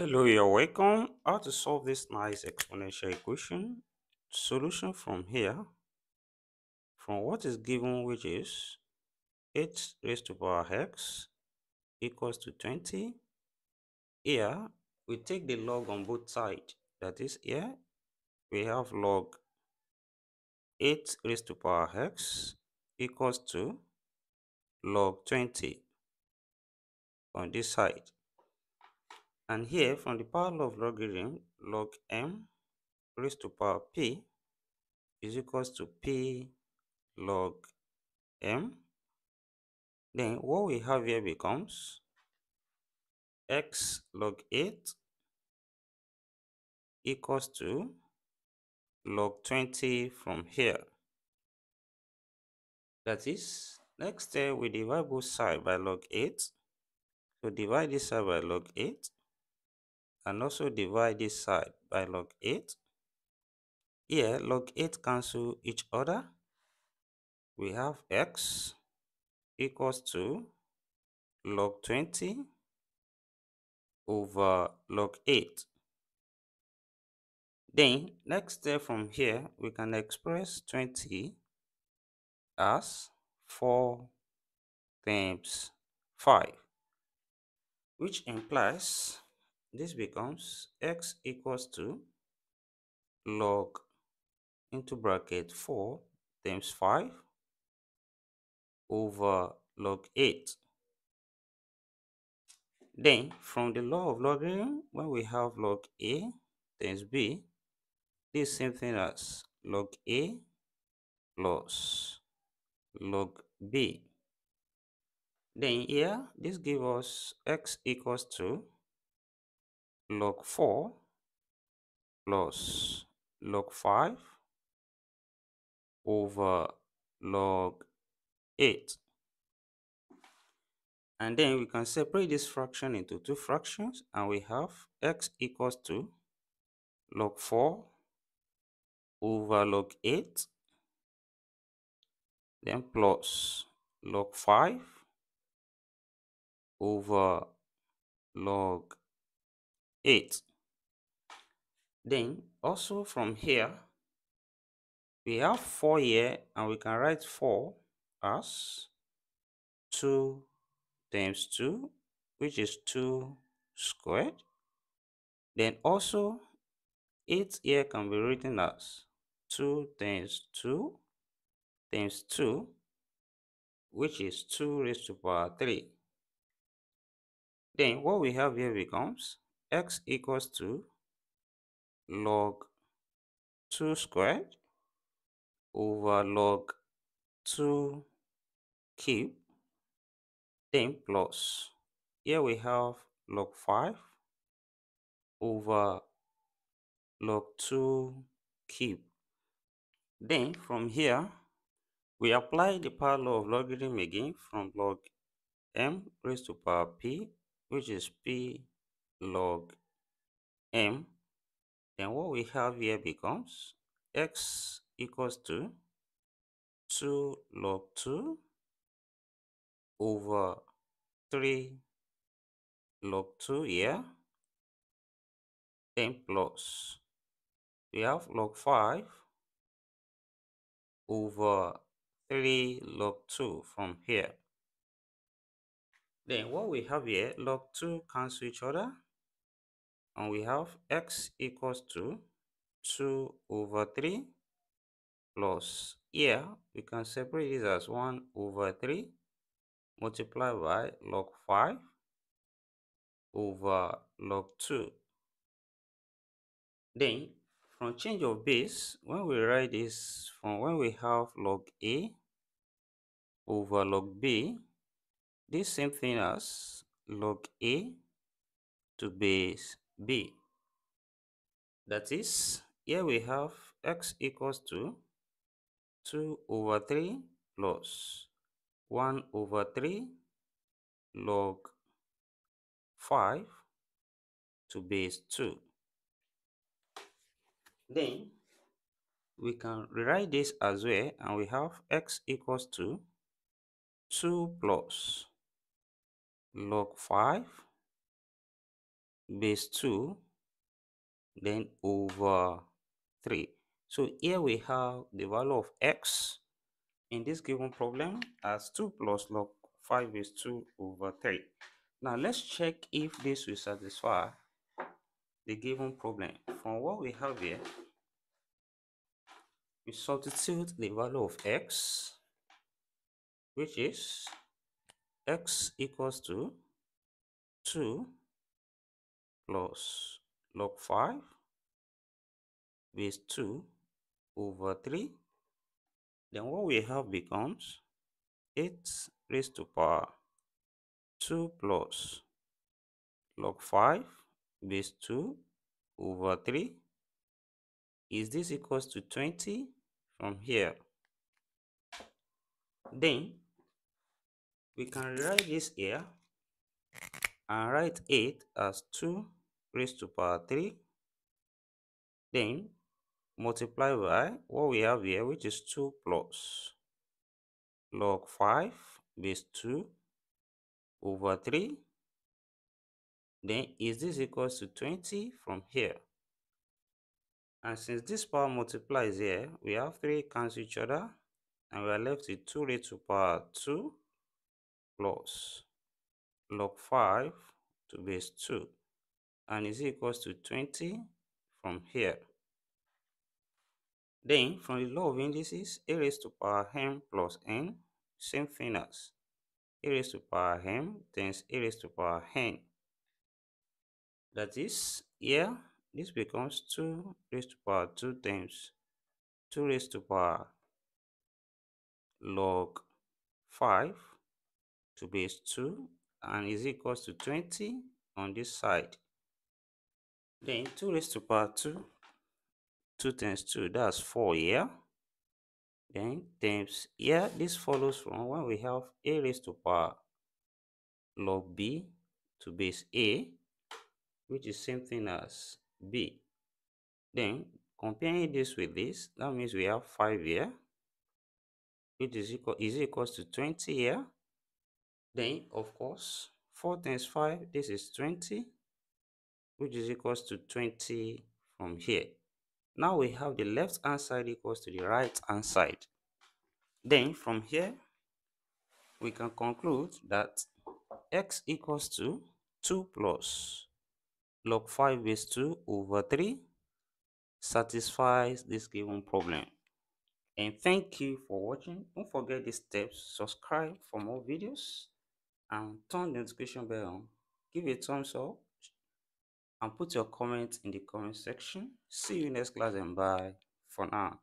Hello, you're welcome. How to solve this nice exponential equation? Solution from here, from what is given, which is 8 raised to power x equals to 20. Here, we take the log on both sides. That is, here, we have log 8 raised to power x equals to log 20 on this side. And here, from the power law of logarithm, log m raised to power p is equals to p log m. Then what we have here becomes x log 8 equals to log 20 from here. That is, next step we divide both sides by log 8. So divide this side by log 8 and also divide this side by log 8. Here, log 8 cancel each other. We have x equals to log 20 over log 8. Then, next step from here, we can express 20 as 4 times 5, which implies this becomes x equals to log into bracket 4 times 5 over log 8. Then, from the law of logarithm, when we have log a times b, this same thing as log a plus log b. Then here, this gives us x equals to log 4 plus log 5 over log 8. And then we can separate this fraction into two fractions and we have x equals to log 4 over log 8 then plus log 5 over log 8. Then also from here, we have 4 here and we can write 4 as 2 times 2 which is 2 squared. Then also 8 here can be written as 2 times 2 times 2 which is 2 raised to power 3. Then what we have here becomes x equals to log 2 squared over log 2 cube then plus. Here we have log 5 over log 2 cube. Then from here we apply the power law of logarithm again from log m raised to power p which is p log m then what we have here becomes x equals to 2 log 2 over 3 log 2 here then plus. We have log 5 over 3 log 2 from here. Then what we have here log 2 cancel each other and we have x equals to 2 over 3 plus here we can separate this as 1 over 3 multiplied by log 5 over log 2 then from change of base when we write this from when we have log a over log b this same thing as log a to base b. That is, here we have x equals to 2 over 3 plus 1 over 3 log 5 to base 2. Then we can rewrite this as well and we have x equals to 2 plus log 5 base 2 then over 3 so here we have the value of x in this given problem as 2 plus log 5 is 2 over 3 now let's check if this will satisfy the given problem. From what we have here we substitute the value of x which is x equals to 2 plus log 5 base 2 over 3 then what we have becomes 8 raised to power 2 plus log 5 base 2 over 3 is this equals to 20 from here? Then we can write this here and write 8 as 2 raised to power 3 then multiply by what we have here which is 2 plus log 5 base 2 over 3 then is this equals to 20 from here. And since this power multiplies here we have 3 cancel each other and we are left with 2 raised to power 2 plus log 5 to base 2 and is equals to 20 from here. Then from the law of indices, a raised to power m plus n, same thing as a raised to power m times a raised to power n. That is, here, this becomes 2 raised to power 2 times 2 raised to power log 5 to base 2 and is equals to 20 on this side. Then 2 raised to power 2, 2 times 2, that's 4 here. Then times here, this follows from when we have a raised to power log b to base a, which is same thing as b. Then comparing this with this, that means we have 5 here, which is equal is equals to 20 here. Then, of course, 4 times 5, this is 20, which is equals to 20 from here. Now we have the left hand side equals to the right hand side. Then from here, we can conclude that x equals to 2 plus log 5 base 2 over 3 satisfies this given problem. And thank you for watching. Don't forget these steps. Subscribe for more videos and turn the notification bell on. Give a thumbs up and put your comments in the comment section. See you next class and bye for now.